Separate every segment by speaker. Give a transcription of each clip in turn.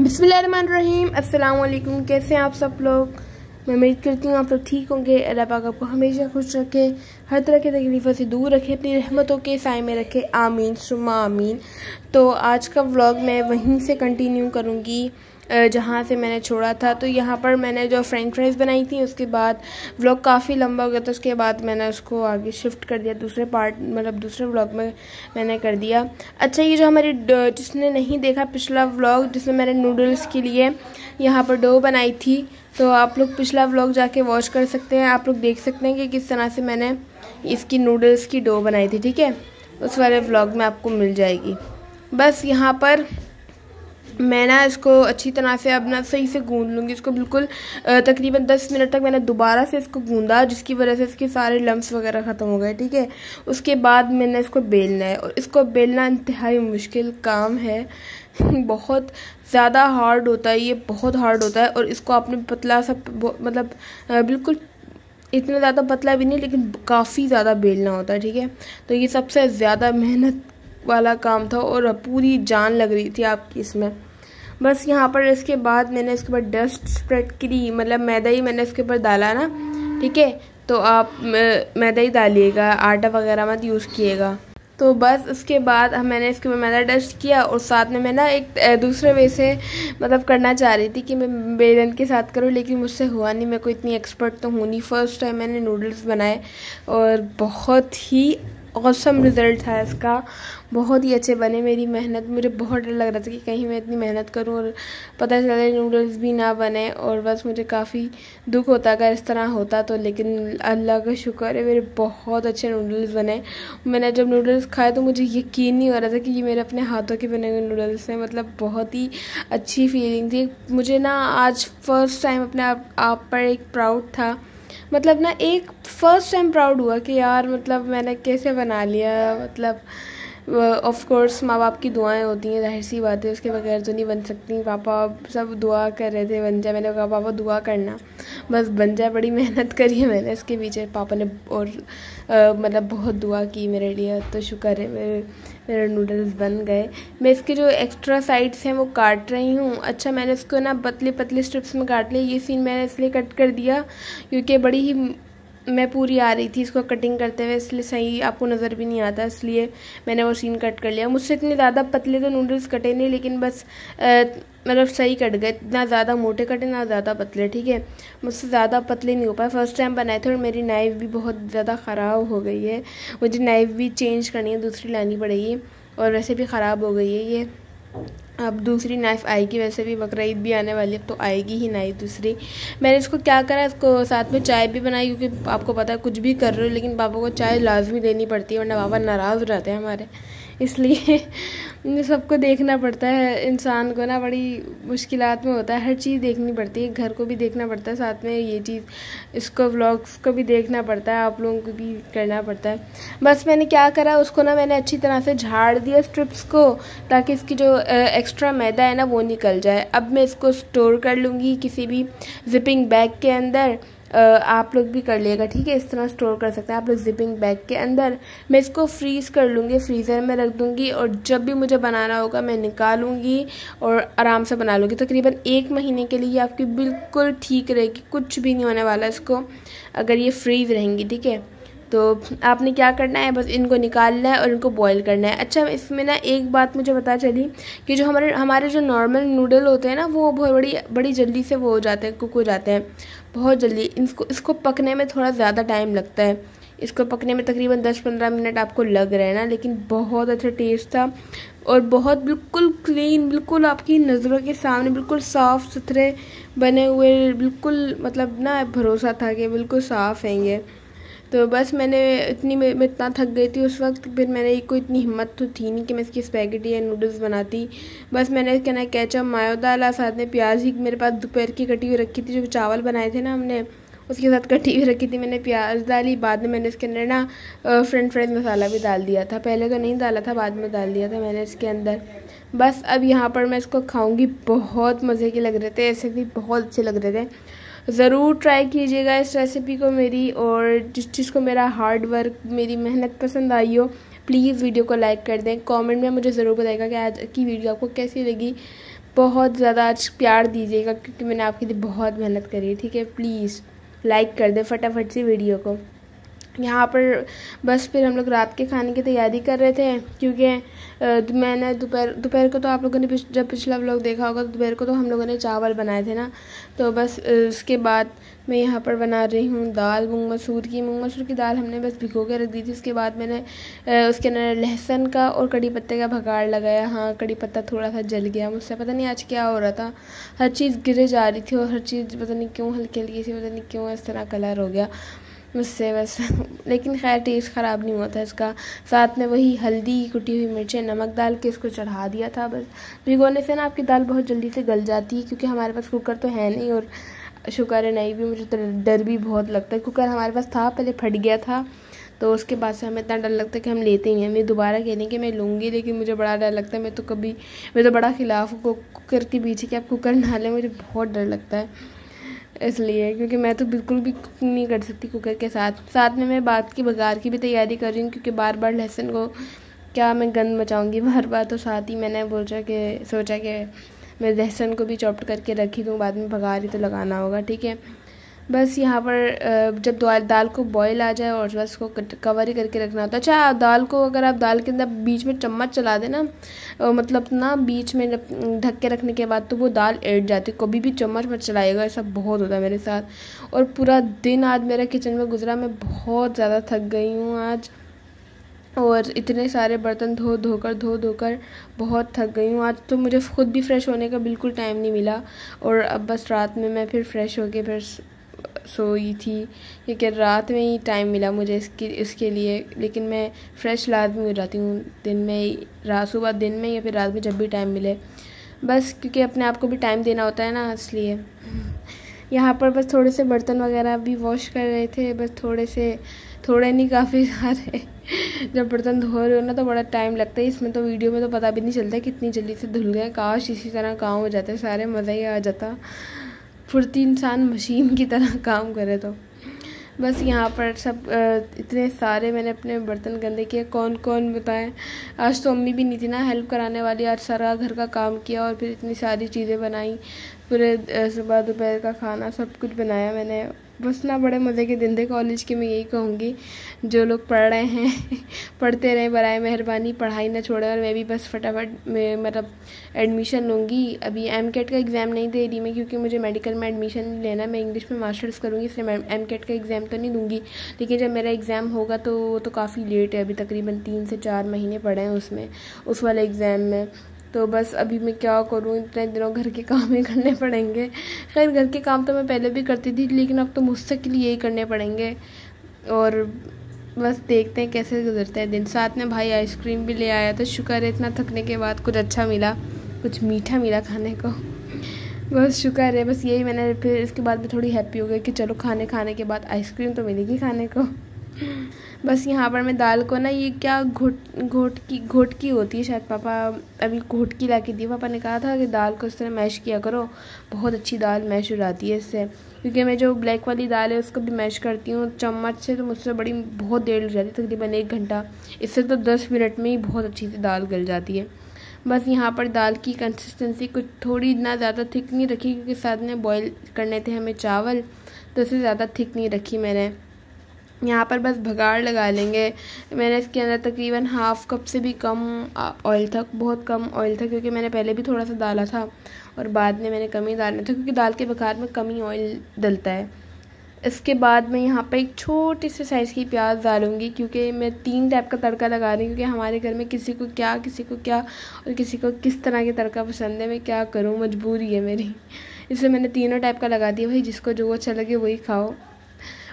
Speaker 1: अस्सलाम वालेकुम कैसे हैं आप सब लोग? मैं उम्मीद करती हूँ आप लोग ठीक होंगे। अल्लाह पाक आपको हमेशा खुश रखे, हर तरह की तकलीफ़ों से दूर रखे, अपनी रहमतों के साय में रखे। आमीन सुमा आमीन। तो आज का व्लॉग मैं वहीं से कंटिन्यू करूँगी। जहाँ से मैंने छोड़ा था। तो यहाँ पर मैंने जो फ्रेंच फ्राइज़ बनाई थी, उसके बाद व्लॉग काफ़ी लंबा हो गया था। उसके बाद मैंने उसको आगे शिफ्ट कर दिया, दूसरे पार्ट मतलब दूसरे व्लॉग में मैंने कर दिया। अच्छा ये जो हमारी जिसने नहीं देखा पिछला व्लॉग जिसमें मैंने नूडल्स के लिए यहाँ पर डो बनाई थी तो आप लोग पिछला व्लॉग जाके वॉच कर सकते हैं। आप लोग देख सकते हैं कि किस तरह से मैंने इसकी नूडल्स की डो बनाई थी, ठीक है? उस वाले व्लॉग में आपको मिल जाएगी। बस यहाँ पर मैं ना इसको अच्छी तरह से अब ना सही से गूंद लूँगी। इसको बिल्कुल तकरीबन दस मिनट तक मैंने दोबारा से इसको गूंदा, जिसकी वजह से इसके सारे लम्स वगैरह ख़त्म हो गए, ठीक है? उसके बाद मैंने इसको बेलना है और इसको बेलना इंतहाई मुश्किल काम है। बहुत ज़्यादा हार्ड होता है ये, बहुत हार्ड होता है और इसको आपने पतला सा मतलब बिल्कुल इतना ज़्यादा पतला भी नहीं, लेकिन काफ़ी ज़्यादा बेलना होता है, ठीक है? तो ये सबसे ज़्यादा मेहनत वाला काम था और पूरी जान लग रही थी आपकी इसमें। बस यहाँ पर इसके बाद मैंने इसके ऊपर डस्ट स्प्रेड करी मतलब मैदा ही मैंने इसके ऊपर डाला ना, ठीक है? तो आप मैदा ही डालिएगा, आटा वगैरह मत यूज़ किएगा। तो बस उसके बाद मैंने इसके ऊपर मैदा डस्ट किया और साथ में मैं ना एक दूसरे वे से मतलब करना चाह रही थी कि मैं बेलन के साथ करूँ, लेकिन मुझसे हुआ नहीं, मैं कोई इतनी एक्सपर्ट तो हूँ नहीं। फ़र्स्ट टाइम मैंने नूडल्स बनाए और बहुत ही औसम रिज़ल्ट था इसका। बहुत ही अच्छे बने मेरी मेहनत। मुझे बहुत डर लग रहा था कि कहीं मैं इतनी मेहनत करूँ और पता चले नूडल्स भी ना बने और बस मुझे काफ़ी दुख होता। अगर इस तरह होता तो लेकिन अल्लाह का शुक्र है मेरे बहुत अच्छे नूडल्स बने। मैंने जब नूडल्स खाए तो मुझे यकीन नहीं हो रहा था कि ये मेरे अपने हाथों के बने हुए नूडल्स हैं। मतलब बहुत ही अच्छी फीलिंग थी। मुझे ना आज फ़र्स्ट टाइम अपने आप, आप पर एक प्राउड था। मतलब ना एक फ़र्स्ट टाइम प्राउड हुआ कि यार मतलब मैंने कैसे बना लिया मतलब ऑफ़ कोर्स माँ बाप की दुआएँ होती हैं, ज़ाहिर सी बात है, उसके बगैर तो नहीं बन सकती। पापा सब दुआ कर रहे थे, बन जाए मैंने कहा, पापा, दुआ करना। बस बन जाए बड़ी मेहनत करी है मैंने इसके पीछे। पापा ने और मतलब बहुत दुआ की मेरे लिए। तो शुक्र है, मेरे मेरे नूडल्स बन गए। मैं इसके जो एक्स्ट्रा साइड्स हैं, वो काट रही हूँ। अच्छा मैंने इसको ना पतले पतले स्ट्रिप्स में काट लिया। ये सीन मैंने इसलिए कट कर दिया, क्योंकि बड़ी ही मैं पूरी आ रही थी इसको कटिंग करते हुए, इसलिए सही आपको नज़र भी नहीं आता, इसलिए मैंने वो सीन कट कर लिया। मुझसे इतने ज़्यादा पतले तो नूडल्स कटे नहीं, लेकिन बस मतलब सही कट गए। ना ज़्यादा मोटे कटे, ना ज़्यादा पतले, ठीक है? मुझसे ज़्यादा पतले नहीं हो पाए। फ़र्स्ट टाइम बनाए थे और मेरी नाइफ़ भी बहुत ज़्यादा ख़राब हो गई है। मुझे नाइफ़ भी चेंज करनी है, दूसरी लानी पड़ेगी और वैसे भी ख़राब हो गई है ये। अब दूसरी नाइफ़ आएगी, वैसे भी बकर ईद भी आने वाली है तो आएगी ही नाइफ़ दूसरी। मैंने इसको क्या करा, इसको साथ में चाय भी बनाई, क्योंकि आपको पता है कुछ भी कर रहे हो, लेकिन पापा को चाय लाजमी देनी पड़ती है, वरना पापा नाराज़ हो जाते हैं हमारे। इसलिए सबको देखना पड़ता है, इंसान को ना बड़ी मुश्किल में होता है, हर चीज़ देखनी पड़ती है, घर को भी देखना पड़ता है, साथ में ये चीज़, इसको व्लॉग्स को भी देखना पड़ता है, आप लोगों को भी करना पड़ता है। बस मैंने क्या करा, उसको ना मैंने अच्छी तरह से झाड़ दिया स्ट्रिप्स को, ताकि इसकी जो एक्स्ट्रा मैदा है ना वो निकल जाए। अब मैं इसको स्टोर कर लूँगी किसी भी जिपिंग बैग के अंदर आप लोग भी कर लिएगा ठीक है? इस तरह स्टोर कर सकते हैं। आप लोग जिपिंग बैग के अंदर मैं इसको फ्रीज़ कर लूँगी फ्रीज़र में रख दूँगी और जब भी मुझे बनाना होगा मैं निकालूँगी और आराम से बना लूँगी। तकरीबन तो एक महीने के लिए आपकी बिल्कुल ठीक रहेगी, कुछ भी नहीं होने वाला इसको, अगर ये फ्रीज़ रहेंगी, ठीक है? तो आपने क्या करना है? बस इनको निकालना है और इनको बॉईल करना है। अच्छा इसमें ना एक बात मुझे पता चली कि जो हमारे हमारे जो नॉर्मल नूडल होते हैं ना, वो बहुत बड़ी बड़ी जल्दी से वो हो जाते हैं कुक हो जाते हैं। बहुत जल्दी। इसको इसको पकने में थोड़ा ज़्यादा टाइम लगता है। इसको पकने में तकरीबन 10-15 मिनट आपको लग रहे हैं ना, लेकिन बहुत अच्छा टेस्ट था और बहुत बिल्कुल क्लीन बिल्कुल आपकी नज़रों के सामने बिल्कुल साफ़ सुथरे बने हुए, बिल्कुल मतलब ना भरोसा था कि बिल्कुल साफ़ हैं ये। तो बस मैंने इतनी मैं इतना थक गई थी उस वक्त, फिर मैंने को इतनी हिम्मत तो थी नहीं कि मैं इसकी स्पैगेटी या नूडल्स बनाती। बस मैंने क्या ना कैचअप मायो डाला साथ में प्याज ही मेरे पास दोपहर की कटी हुई रखी थी, जो चावल बनाए थे ना हमने, उसके साथ कटी हुई रखी थी मैंने प्याज डाली बाद में मैंने इसके अंदर ना फ्रेंड फ्राइज मसाला भी डाल दिया था। पहले तो नहीं डाला था, बाद में डाल दिया था मैंने इसके अंदर। बस अब यहाँ पर मैं इसको खाऊँगी, बहुत मज़े के लग रहे थे, ऐसे भी बहुत अच्छे लग रहे थे। ज़रूर ट्राई कीजिएगा इस रेसिपी को मेरी और जिस चीज़ को मेरा हार्ड वर्क मेरी मेहनत पसंद आई हो प्लीज़ वीडियो को लाइक कर दें। कमेंट में मुझे ज़रूर बताएगा कि आज की वीडियो आपको कैसी लगी। बहुत ज़्यादा आज प्यार दीजिएगा क्योंकि मैंने आपके लिए बहुत मेहनत करी है, ठीक है? प्लीज़ लाइक कर दें फटाफट से वीडियो को। यहाँ पर बस फिर हम लोग रात के खाने की तैयारी कर रहे थे क्योंकि मैंने दोपहर दोपहर को तो आप लोगों ने पिछ, जब पिछला व्लॉग देखा होगा तो दोपहर को तो हम लोगों ने चावल बनाए थे ना। तो बस उसके बाद मैं यहाँ पर बना रही हूँ दाल मूंग मसूर की। मूंग मसूर की दाल हमने बस भिगो के रख दी थी। उसके बाद मैंने उसके अंदर लहसुन का और कड़ी पत्ते का भगाड़ लगाया। हाँ कड़ी पत्ता थोड़ा सा जल गया। मुझसे पता नहीं आज क्या हो रहा था। हर चीज़ गिरे जा रही थी और हर चीज़ पता नहीं क्यों हल्की हल्की सी पता नहीं क्यों इस तरह कलर हो गया। मुझसे बस। लेकिन खैर टेस्ट ख़राब नहीं हुआ था इसका। साथ में वही हल्दी कुटी हुई मिर्चें, नमक डाल के इसको चढ़ा दिया था बस। भिगोने से ना आपकी दाल बहुत जल्दी से गल जाती है, क्योंकि हमारे पास कुकर तो है नहीं और शुक्र है नहीं भी, मुझे तो डर भी बहुत लगता है। कुकर हमारे पास था, पहले फट गया था तो उसके बाद से हमें इतना डर लगता है कि हम लेते ही हैं। मैं दोबारा कहने कि मैं लूँगी, लेकिन मुझे बड़ा डर लगता है। मैं तो कभी, मैं तो बड़ा खिलाफ हूँ। कुकर के पीछे कि आप कुकर ना लें, मुझे बहुत डर लगता है। इसलिए, क्योंकि मैं तो बिल्कुल भी कुकिंग नहीं कर सकती कुकर के साथ। साथ में मैं बात की बघार की भी तैयारी कर रही हूँ, क्योंकि बार बार लहसुन को क्या मैं गंद मचाऊँगी? बार बार तो साथ ही मैंने बोला कि, सोचा कि मैं लहसुन को भी चॉप्ट करके रखी दूँ, बाद में भगारी तो लगाना होगा, ठीक है? बस यहाँ पर जब दाल को बॉईल आ जाए और बस उसको कवर ही करके रखना होता है। अच्छा दाल को अगर आप दाल के अंदर बीच में चम्मच चला देना मतलब ना बीच में ढक के रखने के बाद तो वो दाल एट जाती है। कभी भी चम्मच मत चलाएगा ऐसा बहुत होता है मेरे साथ। और पूरा दिन आज मेरा किचन में गुजरा, मैं बहुत ज़्यादा थक गई हूँ आज। और इतने सारे बर्तन धो, धोकर धो, धोकर बहुत थक गई हूँ। आज तो मुझे खुद भी फ़्रेश होने का बिल्कुल टाइम नहीं मिला। और अब बस रात में मैं फिर फ्रेश होके फिर सोई थी। क्योंकि रात में ही टाइम मिला मुझे इसके इसके लिए। लेकिन मैं फ्रेश लाजमी हो जाती हूँ। दिन में रात सुबह दिन में या फिर रात में जब भी टाइम मिले। बस क्योंकि अपने आप को भी टाइम देना होता है ना इसलिए। यहाँ पर बस थोड़े से बर्तन वगैरह भी वॉश कर रहे थे। बस थोड़े से, थोड़े नहीं, काफ़ी सारे। जब बर्तन धो रहे हो ना तो बड़ा टाइम लगता है। इसमें तो वीडियो में तो पता भी नहीं चलता कितनी जल्दी से धुल गए। काश इसी तरह काम हो जाते, सारे मज़ा ही आ जाता। फुर्ती इंसान मशीन की तरह काम करे तो। बस यहाँ पर सब इतने सारे मैंने अपने बर्तन गंदे किए। कौन कौन बताएँ? आज तो अम्मी भी नहीं थी ना हेल्प कराने वाली। आज सारा घर का काम किया और फिर इतनी सारी चीज़ें बनाई। पूरे सुबह दोपहर का खाना सब कुछ बनाया मैंने। बस ना बड़े मज़े के दिन थे कॉलेज के, मैं यही कहूँगी। जो लोग पढ़ रहे हैं, पढ़ते रहें, बरए मेहरबानी, पढ़ाई ना छोड़ें, और मैं भी बस फटाफट में मतलब एडमिशन लूँगी। अभी एम का एग्ज़ाम नहीं दे रही मैं, क्योंकि मुझे मेडिकल में एडमिशन लेना मैं इंग्लिश में मास्टर्स करूँगी, इसलिए मैं एम का एग्ज़ाम तो नहीं दूँगी। लेकिन जब मेरा एग्ज़ाम होगा तो वो तो काफ़ी लेट है। अभी तकरीबन तीन से चार महीने पड़े हैं उसमें, उस वाले एग्ज़ाम में। तो बस अभी मैं क्या करूँ? इतने दिनों घर के काम ही करने पड़ेंगे। खैर, घर के काम तो मैं पहले भी करती थी, लेकिन अब तो लिए यही करने पड़ेंगे। और बस देखते हैं कैसे गुजरते हैं दिन। साथ में भाई आइसक्रीम भी ले आया तो शुक्र है इतना थकने के बाद कुछ अच्छा मिला, कुछ मीठा मिला खाने को। बस शुक्र है, बस यही मैंने फिर इसके बाद में थोड़ी हैप्पी हो गई कि चलो खाने खाने के बाद आइसक्रीम तो मिलेगी खाने को। बस यहाँ पर मैं दाल को ना ये क्या घोट घोट की घोट की होती है शायद, पापा अभी घोट की ला के दी पापा ने कहा था कि दाल को इस तरह मैश किया करो, बहुत अच्छी दाल मैश हो जाती है इससे। क्योंकि मैं जो ब्लैक वाली दाल है, उसको भी मैश करती हूँ चम्मच से तो मुझसे बड़ी बहुत देर लग जाती है, तकरीबन एक घंटा। इससे तो दस मिनट में ही बहुत अच्छी सी दाल गल जाती है। बस यहाँ पर दाल की कंसिस्टेंसी कुछ थोड़ी ना ज़्यादा थिक नहीं रखी, क्योंकि साथ में बॉईल करने थे हमें चावल तो उससे ज़्यादा थिक नहीं रखी मैंने। यहाँ पर बस भगाड़ लगा लेंगे। मैंने इसके अंदर तकरीबन हाफ़ कप से भी कम ऑयल था, बहुत कम ऑयल था, क्योंकि मैंने पहले भी थोड़ा सा डाला था और बाद में मैंने कम ही डालना था, क्योंकि दाल के बखार में कम ही ऑयल डलता है। इसके बाद मैं यहाँ पर एक छोटी सी साइज़ की प्याज डालूँगी, क्योंकि मैं तीन टाइप का तड़का लगा रही हूँ, क्योंकि हमारे घर में किसी को क्या, किसी को क्या और किसी को किस तरह के तड़का पसंद है, मैं क्या करूँ, मजबूरी है मेरी। इसलिए मैंने तीनों टाइप का लगा दिया, भाई जिसको जो अच्छा लगे वही खाओ।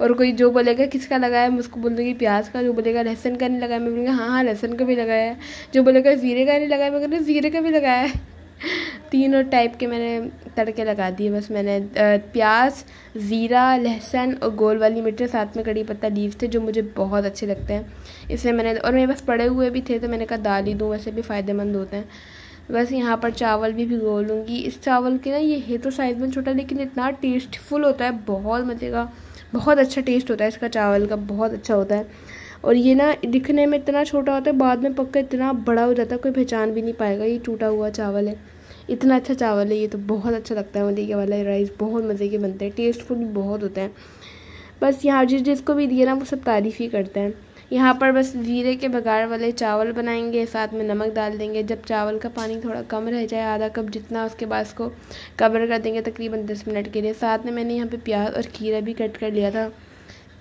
Speaker 1: और कोई जो बोलेगा, किसका लगाया, मैं उसको बोल दूँगी प्याज का, जो बोलेगा, लहसन का नहीं लगाया, मैं बोलूँगी हाँ हाँ लहसन का भी लगाया जो बोलेगा, ज़ीरे का नहीं लगाया, मैं कहूँगी ज़ीरे का भी लगाया है। तीनों टाइप के मैंने तड़के लगा दिए, बस मैंने प्याज, ज़ीरा, लहसुन और गोल वाली मिर्च, साथ में कड़ी पत्ता लीव थे, जो मुझे बहुत अच्छे लगते हैं। इसलिए मैंने, और मेरे पास पड़े हुए भी थे तो मैंने कहा, दाल ही दूँ, वैसे भी फ़ायदेमंद होते हैं। बस यहाँ पर चावल भी भिगो लूँगी। इस चावल के ना, ये है तो साइज़ में छोटा, लेकिन इतना टेस्टफुल होता है, बहुत मज़े का। बहुत अच्छा टेस्ट होता है, इसका चावल का बहुत अच्छा होता है। और ये ना दिखने में इतना छोटा होता है, बाद में पक्का इतना बड़ा हो जाता है, कोई पहचान भी नहीं पाएगा, ये टूटा हुआ चावल है। इतना अच्छा चावल है, ये तो बहुत अच्छा लगता है मलिका वाला राइस बहुत मज़े के बनते हैं टेस्टफुल बहुत होते हैं। बस यहाँ जिस जिसको भी दिए ना, वो सब तारीफ़ ही करते हैं। यहाँ पर बस ज़ीरे के बघार वाले चावल बनाएँगे, साथ में नमक डाल देंगे। जब चावल का पानी थोड़ा कम रह जाए, आधा कप जितना उसके बाद उसको कवर कर देंगे, तकरीबन दस मिनट के लिए। साथ में मैंने यहाँ पे प्याज और खीरा भी कट कर लिया था,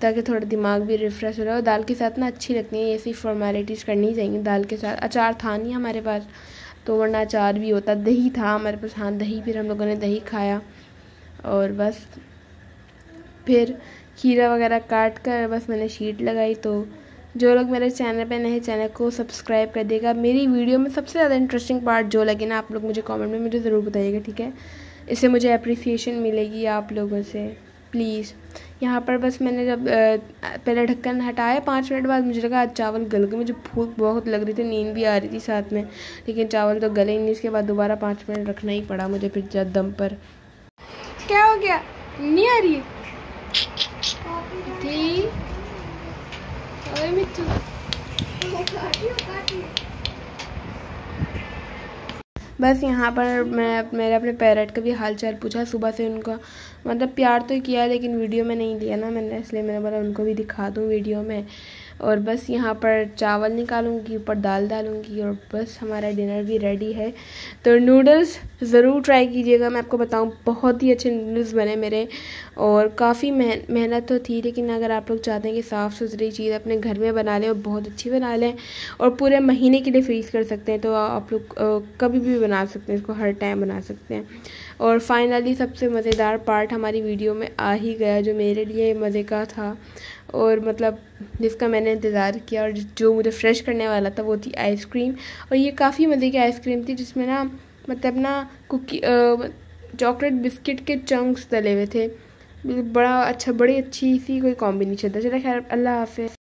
Speaker 1: ताकि थोड़ा दिमाग भी रिफ़्रेश हो रहा है। दाल के साथ ना अच्छी लगती है ऐसी फॉर्मेलिटीज़ करनी चाहिए दाल के साथ। अचार था नहीं हमारे पास तो वरना अचार भी होता। दही था हमारे पास हाँ दही फिर हम लोगों ने दही खाया। और बस फिर खीरा वगैरह काट कर बस मैंने शीट लगाई तो जो लोग मेरे चैनल पे नए चैनल को सब्सक्राइब कर देगा। मेरी वीडियो में सबसे ज़्यादा इंटरेस्टिंग पार्ट जो लगे ना आप लोग मुझे कमेंट में मुझे ज़रूर बताइएगा ठीक है? इससे मुझे अप्रिसिएशन मिलेगी आप लोगों से प्लीज़ यहाँ पर बस मैंने जब पहले ढक्कन हटाया पाँच मिनट बाद मुझे लगा आज चावल गल गए मुझे भूख बहुत लग रही थी नींद भी आ रही थी साथ में लेकिन चावल तो गले ही नहीं इसके बाद दोबारा पाँच मिनट रखना ही पड़ा मुझे फिर दम पर। क्या हो गया? नहीं आ रही मिट्टू। बस यहाँ पर मैं, मेरे अपने पैरट का भी हाल चाल पूछा। सुबह से उनका मतलब प्यार तो किया, लेकिन वीडियो में नहीं लिया ना मैंने, इसलिए मैंने बोला उनको भी दिखा दूँ वीडियो में। और बस यहाँ पर चावल निकालूँगी, ऊपर दाल डालूँगी और बस हमारा डिनर भी रेडी है। तो नूडल्स ज़रूर ट्राई कीजिएगा, मैं आपको बताऊँ, बहुत ही अच्छे नूडल्स बने मेरे। और काफ़ी मेहनत तो थी, लेकिन अगर आप लोग चाहते हैं कि साफ़ सुथरी चीज़ अपने घर में बना लें और बहुत अच्छी बना लें, और पूरे महीने के लिए फ्रीज़ कर सकते हैं तो आप लोग कभी भी बना सकते हैं, इसको हर टाइम बना सकते हैं। और फाइनली सबसे मज़ेदार पार्ट हमारी वीडियो में आ ही गया जो मेरे लिए मज़े का था। और मतलब जिसका मैंने इंतज़ार किया और जो मुझे फ्रेश करने वाला था, वो थी आइसक्रीम। और ये काफ़ी मज़े की आइसक्रीम थी जिसमें ना मतलब ना कुकी चॉकलेट बिस्किट के चंक्स तले हुए थे। बड़ा अच्छा बड़ी अच्छी सी कोई कॉम्बिनेशन था। चलो खैर, अल्लाह हाफिज़।